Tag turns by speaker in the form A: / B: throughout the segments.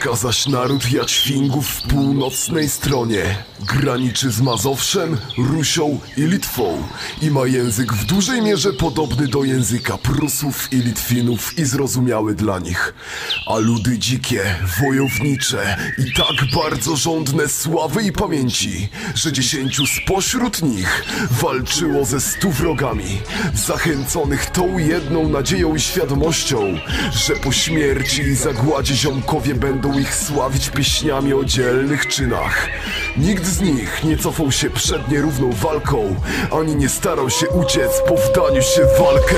A: Mieszka zaś naród Jaćwingów w północnej stronie. Graniczy z Mazowszem, Rusią i Litwą i ma język w dużej mierze podobny do języka Prusów i Litwinów i zrozumiały dla nich. A ludy dzikie, wojownicze i tak bardzo żądne sławy i pamięci, że dziesięciu spośród nich walczyło ze stu wrogami, zachęconych tą jedną nadzieją i świadomością, że po śmierci i zagładzie ziomkowie będą ich sławić pieśniami o dzielnych czynach. Nikt z nich nie cofał się przed nierówną walką, ani nie starał się uciec po wdaniu się w walkę.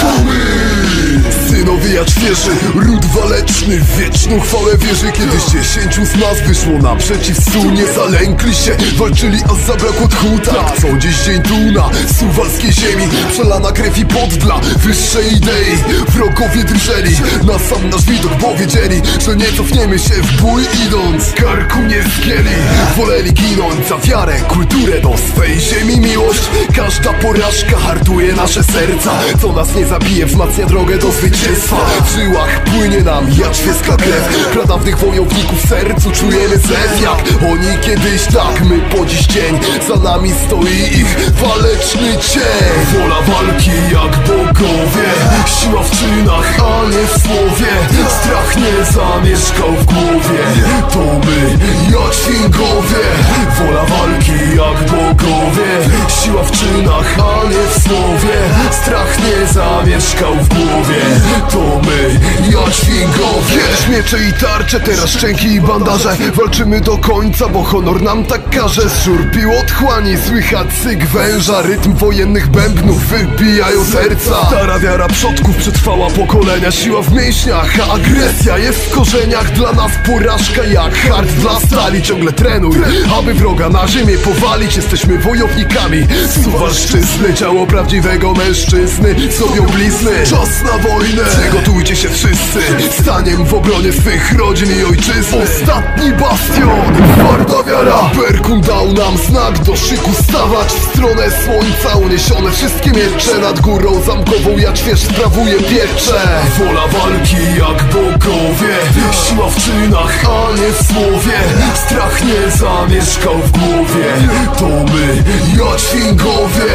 A: To my! Synowie Jaćwierzy, ród waleczny, wieczną chwałę wierzy. Kiedyś dziesięciu z nas wyszło naprzeciw stu Nie zalękli się, walczyli, a zabrakło tchu. Tak, co dziś dzień tu na suwalskiej ziemi. Przelana krew i pot dla wyższej idei. Wrogowie drżeli, na sam nasz widok Bo wiedzieli, że nie cofniemy się w bój idąc Karku nie zgięli, woleli ginąć za wiarę Kulturę do swej ziemi miłość. Każda porażka hartuje nasze serca Co nas nie zabije, wzmacnia drogę do zwycięstwa W żyłach płynie nam jaczwieska krew. Pradawnych wojowników w sercu czujemy zew Jak oni kiedyś, tak my po dziś dzień Za nami stoi ich waleczny cień. Wola walki jak bogowie Siła w czynach, a nie w słowie. Strach nie zamieszkał w głowie To my, Jaćwingowie Wola walki jak bogowie Siła w czynach, a nie Zamieszkał w głowie. To my, Jaćwingowie Miecze i tarcze, teraz szczęki i bandaże. Walczymy do końca, bo honor nam tak każe. Szurpił otchłani, słychać syk węża. Rytm wojennych bębnów wybijają serca. Stara wiara przodków przetrwała pokolenia. Siła w mięśniach, a agresja jest w korzeniach. Dla nas porażka jak hard dla stali. Ciągle trenuj, aby wroga na ziemię powalić. Jesteśmy wojownikami. Suwalszczyzny, ciało prawdziwego mężczyzny Zrobią blizny, czas na wojnę. Przygotujcie się wszyscy. Staniem w obronie swych rodzin i ojczyzny. Ostatni bastion, twarda wiara. Perkun dał nam znak. Do szyku stawać W stronę słońca. Uniesione wszystkie miecze. Nad górą zamkową Jaćwierz sprawuje piecze Wola walki jak bogowie. Siła w czynach, a nie w słowie. Strach nie zamieszkał w głowie. To my, Jaćwingowie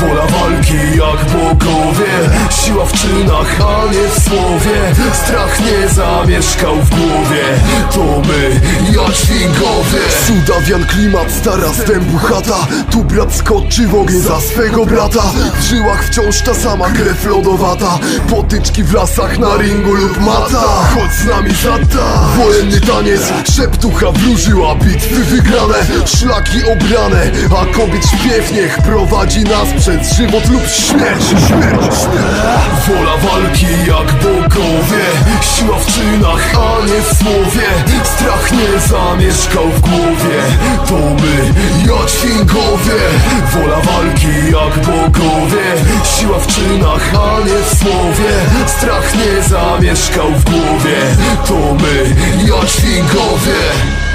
A: Wola walki jak bogowie Siła w czynach, a nie w słowie. Strach nie zamieszkał w głowie. To my, Jaćwingowie Sudawian klimat, stara stępu chata. Tu brat skoczy w ogień za swego brata. W żyłach wciąż ta sama krew lodowata. Potyczki w lasach na ringu lub mata. Chodź z nami zata Wojenny taniec, szeptucha wróżyła. Bitwy wygrane, szlaki obrane. A kobiet śpiew niech prowadzi nas przez żywot lub Śmierć, śmierć Wola walki jak bogowie. Siła w czynach, a nie w słowie. Strach nie zamieszkał w głowie. To my, Jaćwingowie Wola walki jak bogowie. Siła w czynach, a nie w słowie. Strach nie zamieszkał w głowie. To my, Jaćwingowie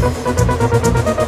B: Música